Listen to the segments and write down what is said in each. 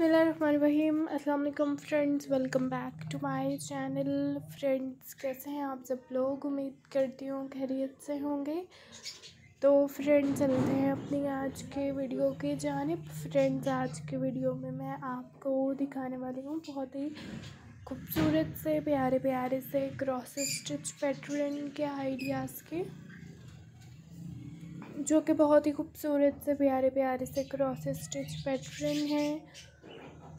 बिसमीम अल्लाम friends, welcome back to my channel. Friends, कैसे हैं आप सब लोग? उम्मीद करती हूँ खैरियत से होंगे। तो फ्रेंड्स, चलते हैं अपनी आज के वीडियो की जानब। फ्रेंड्स, आज के वीडियो में मैं आपको दिखाने वाली हूँ बहुत ही खूबसूरत से प्यारे प्यारे से क्रॉस स्टिच पैटर्न के आइडियाज़ के, जो कि बहुत ही खूबसूरत से प्यारे प्यारे से क्रॉस स्टिच पैटर्न है।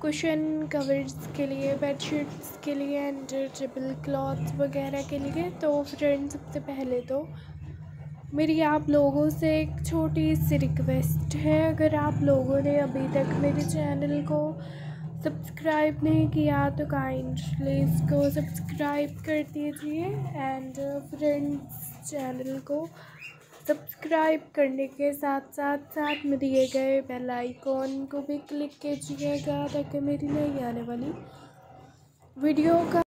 कुशन कवर्स के लिए, बेडशीट्स के लिए एंड ट्रिपल क्लॉथ्स वगैरह के लिए। तो फ्रेंड सबसे पहले तो मेरी आप लोगों से एक छोटी सी रिक्वेस्ट है। अगर आप लोगों ने अभी तक मेरे चैनल को सब्सक्राइब नहीं किया तो काइंडली इसको सब्सक्राइब कर दीजिए। एंड फ्रेंड्स, चैनल को सब्सक्राइब करने के साथ साथ साथ में दिए गए बेल आइकॉन को भी क्लिक कीजिएगा ताकि मेरी नई आने वाली वीडियो का